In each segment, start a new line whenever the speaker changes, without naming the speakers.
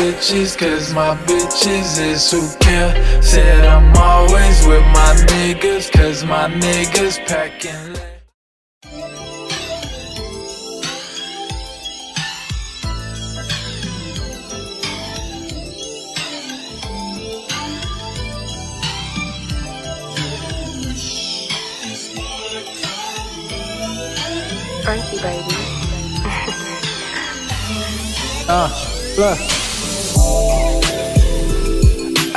bitches, cause my bitches is who care. Said I'm always with my niggas, cause my niggas packing.
Frankie, baby.
Uh, look.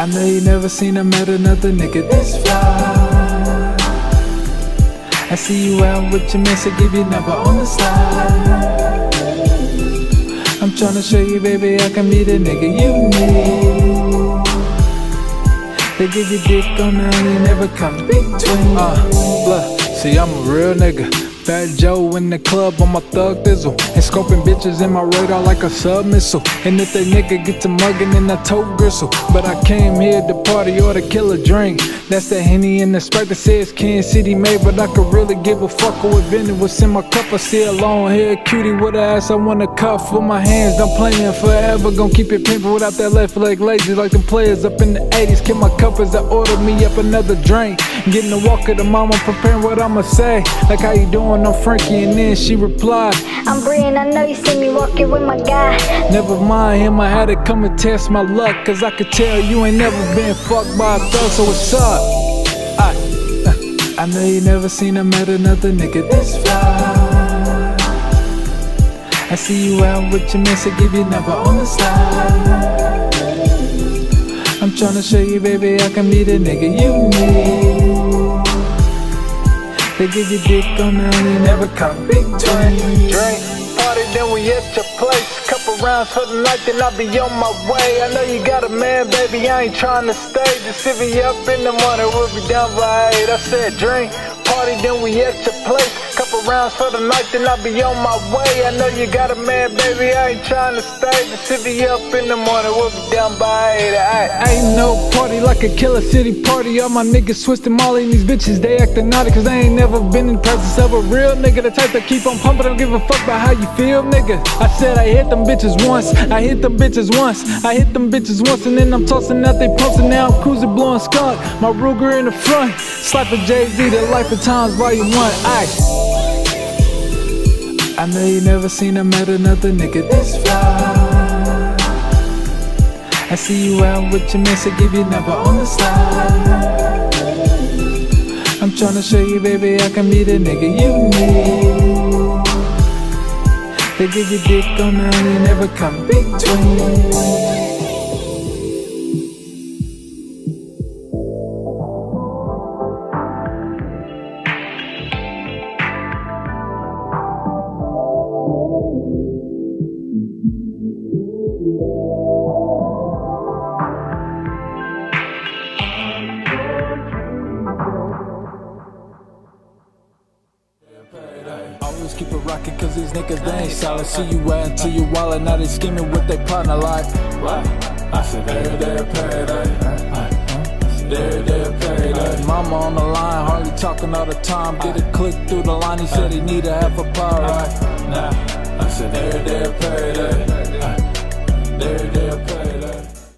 I know you never seen or met another nigga this fly. I see you out with your man, so give your number on the slide. I'm tryna show you, baby, I can be the nigga you need. They give you dick on the you never come between. Uh, look, see, I'm a real nigga. Fat Joe in the club on my thug dizzle. And scoping bitches in my radar like a sub missile. And if they nigga get to mugging, then I tote gristle. But I came here to party or to kill a drink. That's the Henny and the Sprite that says Kansas City made. But I could really give a fuck what vending what's in my cup. I see a long hair cutie with ass I wanna cuff. With my hands done playing forever. Gonna keep it pimpin' without that left leg lazy like the players up in the 80s. Kill my cup as I order me up another drink. Getting the walk of the mama, preparing what I'ma say. Like how you doing? I'm Frankie, and then she replied,
I'm Brian, I know you see me walking with my guy.
Never mind him, I had to come and test my luck. Cause I could tell you ain't never been fucked by a thug, so what's up? I, I know you never seen or met another nigga this fly. I see you out with your man, so give you number on the slide. I'm tryna show you, baby, I can be the nigga you need. Give you dick on the you never come between. Drink, party, then we at your place. Couple rounds for the night, then I'll be on my way. I know you got a man, baby, I ain't trying to stay. Just if he up in the morning, we'll be down by eight. I said drink, party, then we at your place. Couple rounds for the night, then I'll be on my way. I know you got a man, baby, I ain't trying to stay. Just if he up in the morning, we'll be down by eight. I ain't no party like a killer city party. All my niggas twisting Molly and these bitches, they acting naughty. Cause they ain't never been in presence of a real nigga. The type that keep on pumping, don't give a fuck about how you feel, nigga. I said I hit them bitches once, I hit them bitches once, I hit them bitches once, and then I'm tossing out they pumps, and now I'm cruising blowing skunk. My Ruger in the front, slapping Jay Z, the life of times volume one. Aye. I know you never seen or met another nigga this fly. I see you out with your man, I give you number on the slide. I'm tryna show you, baby, I can be the nigga you need. They give you dick on the you never come between. Keep it rockin' cause these niggas they ain't solid. See you out until you wallet, now they scheming with their partner like what? I said they're they're payday. They're they're payday. Mama on the line, hardly talking all the time. Get a click through the line, he said he need a half a power right. Nah, I said they're payday. They're they're